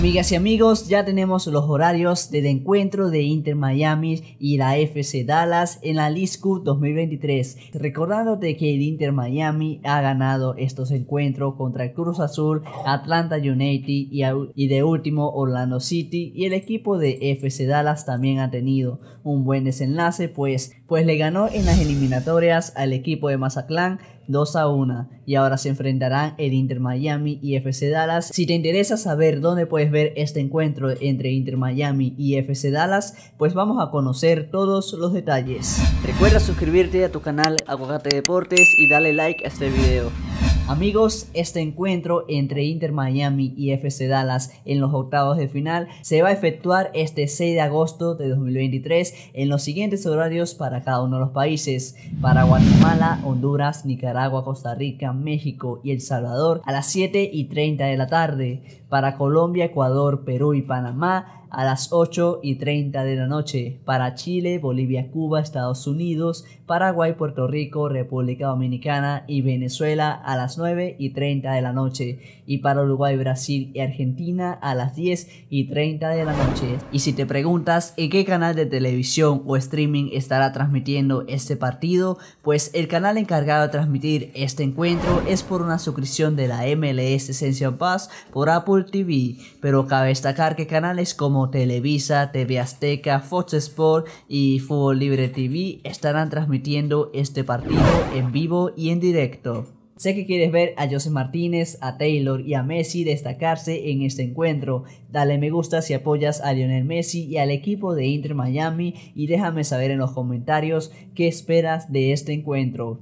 Amigas y amigos, ya tenemos los horarios del encuentro de Inter Miami y la FC Dallas en la Cup 2023. Recordándote que el Inter Miami ha ganado estos encuentros contra Cruz Azul, Atlanta United y, de último Orlando City y el equipo de FC Dallas también ha tenido un buen desenlace pues, pues le ganó en las eliminatorias al equipo de Mazatlán 2 a 1 y ahora se enfrentarán el Inter Miami y FC Dallas. Si te interesa saber dónde puedes ver este encuentro entre Inter Miami y FC Dallas, pues vamos a conocer todos los detalles. Recuerda suscribirte a tu canal Aguacate Deportes y darle like a este video. Amigos, este encuentro entre Inter Miami y FC Dallas en los octavos de final se va a efectuar este 6 de agosto de 2023 en los siguientes horarios para cada uno de los países. Para Guatemala, Honduras, Nicaragua, Costa Rica, México y El Salvador a las 7 y 30 de la tarde. Para Colombia, Ecuador, Perú y Panamá a las 8 y 30 de la noche. Para Chile, Bolivia, Cuba, Estados Unidos, Paraguay, Puerto Rico, República Dominicana y Venezuela a las 9 y 30 de la noche. Y para Uruguay, Brasil y Argentina a las 10 y 30 de la noche. Y si te preguntas en qué canal de televisión o streaming estará transmitiendo este partido, pues el canal encargado de transmitir este encuentro es por una suscripción de la MLS Essential Pass por Apple TV. Pero cabe destacar que canales como Televisa, TV Azteca, Fox Sport y Fútbol Libre TV estarán transmitiendo este partido en vivo y en directo. Sé que quieres ver a José Martínez, a Taylor y a Messi destacarse en este encuentro. Dale me gusta si apoyas a Lionel Messi y al equipo de Inter Miami y déjame saber en los comentarios qué esperas de este encuentro.